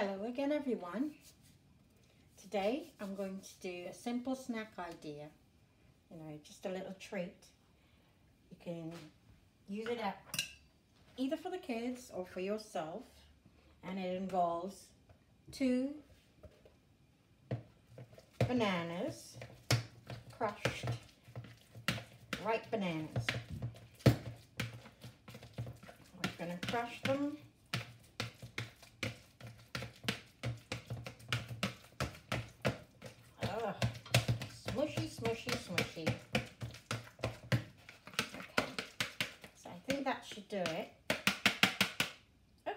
Hello again everyone. Today I'm going to do a simple snack idea. You know, just a little treat. You can use it at either for the kids or for yourself. And it involves two bananas, crushed ripe bananas. We're going to crush them smushy, smushy. Okay, so I think that should do it. Oh,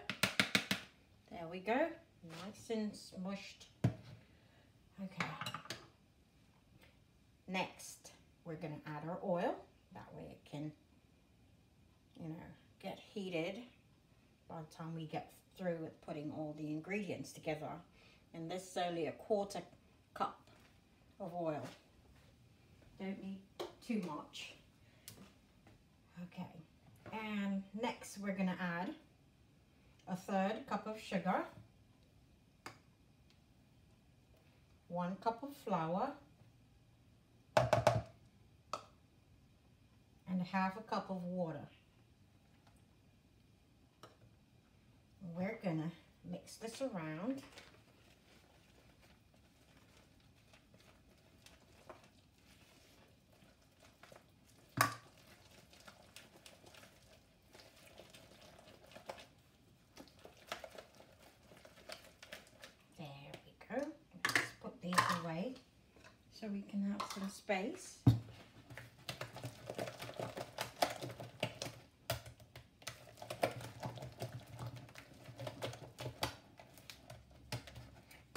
there we go, nice and smushed. Okay, next we're going to add our oil. That way it can, you know, get heated by the time we get through with putting all the ingredients together. And this is only a quarter cup of oil. Don't need too much. Okay, and next we're gonna add a third cup of sugar, one cup of flour, and half a cup of water. We're gonna mix this around. So we can have some space.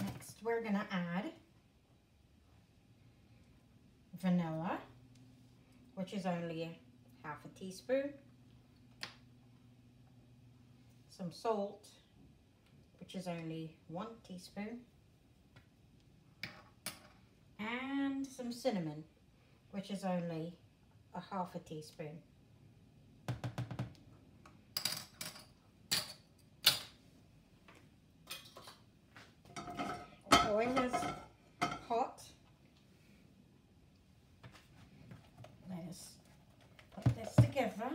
Next, we're going to add vanilla, which is only half a teaspoon, some salt, which is only one teaspoon, and some cinnamon, which is only a half a teaspoon. Oil is hot. Let us put this together.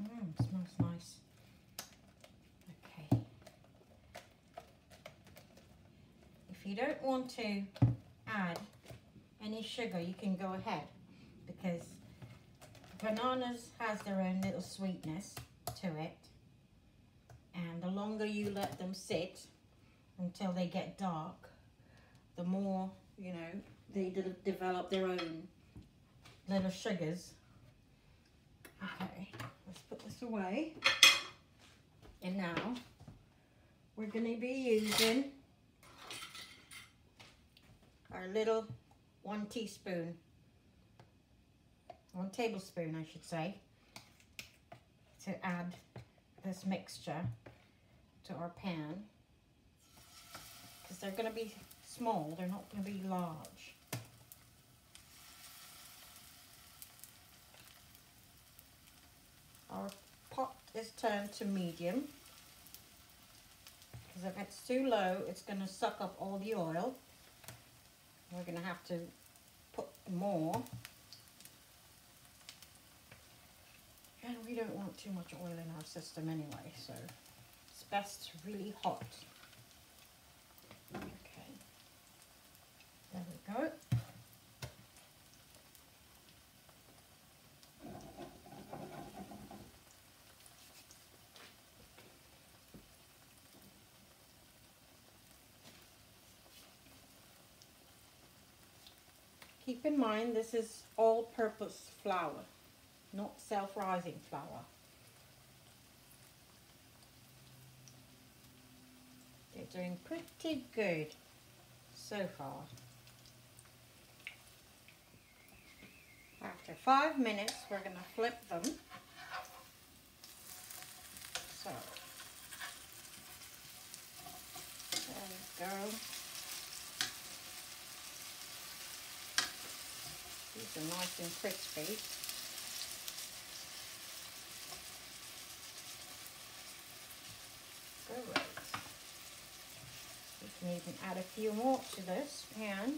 Mmm, smells nice. you don't want to add any sugar, you can go ahead because bananas has their own little sweetness to it. And the longer you let them sit until they get dark, the more, you know, they de develop their own little sugars. Okay, let's put this away. And now we're going to be using our little one teaspoon, one tablespoon I should say, to add this mixture to our pan. Because they're going to be small, they're not going to be large. Our pot is turned to medium. Because if it's too low it's going to suck up all the oil we're going to have to put more. And we don't want too much oil in our system anyway, so it's best really hot. Okay, there we go. Keep in mind this is all-purpose flour, not self-rising flour. They're doing pretty good so far. After five minutes, we're going to flip them. are nice and crispy. Great. You can even add a few more to this pan.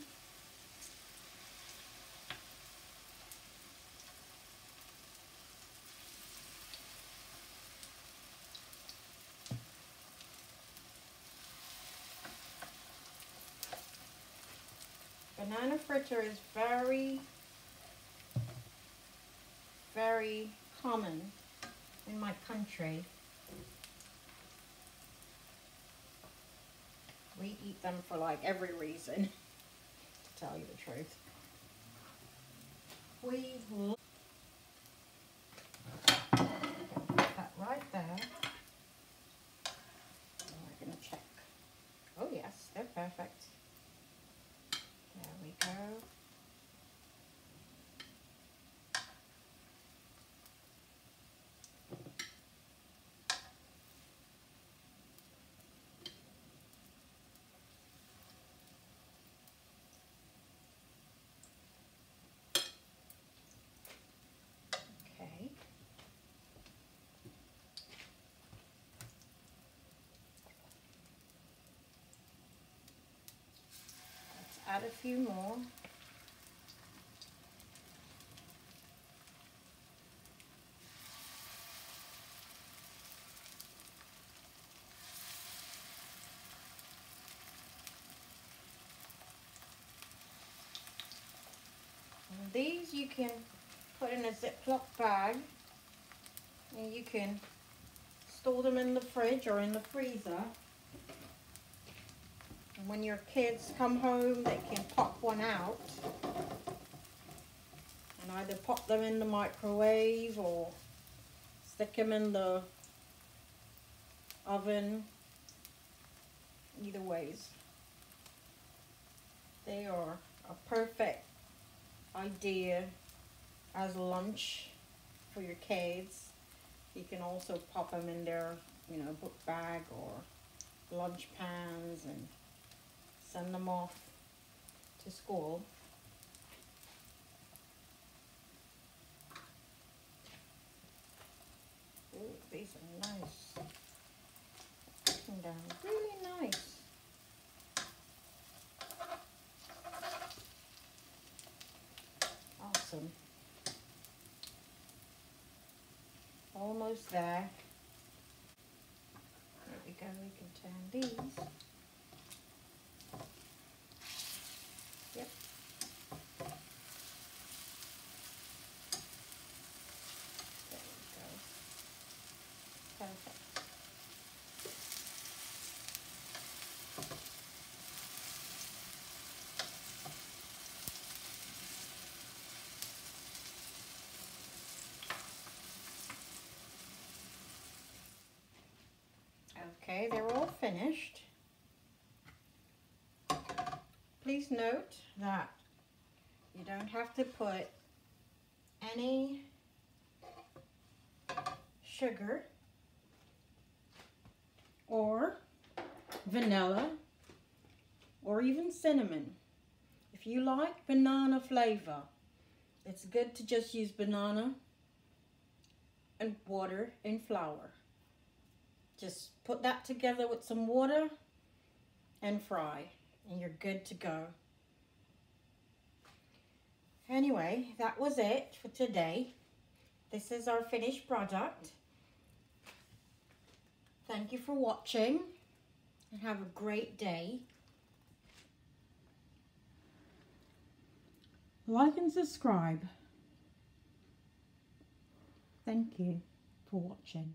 banana fritter is very very common in my country. We eat them for like every reason, to tell you the truth. We that right there. We're gonna check. Oh yes, they're perfect. There we go. Okay. Let's add a few more. And these you can put in a Ziploc bag and you can store them in the fridge or in the freezer. And when your kids come home, they can pop one out and either pop them in the microwave or stick them in the oven. Either ways. They are a perfect idea as lunch for your kids. You can also pop them in their, you know, book bag or lunch pans and send them off to school. Ooh, these are nice. Down, really nice. Awesome. Almost there. There we go, we can turn these. Yep. There we go. Perfect. Okay, they're all finished. Please note that you don't have to put any sugar or vanilla or even cinnamon. If you like banana flavor, it's good to just use banana and water and flour. Just put that together with some water and fry and you're good to go. Anyway, that was it for today. This is our finished product. Thank you for watching and have a great day. Like and subscribe. Thank you for watching.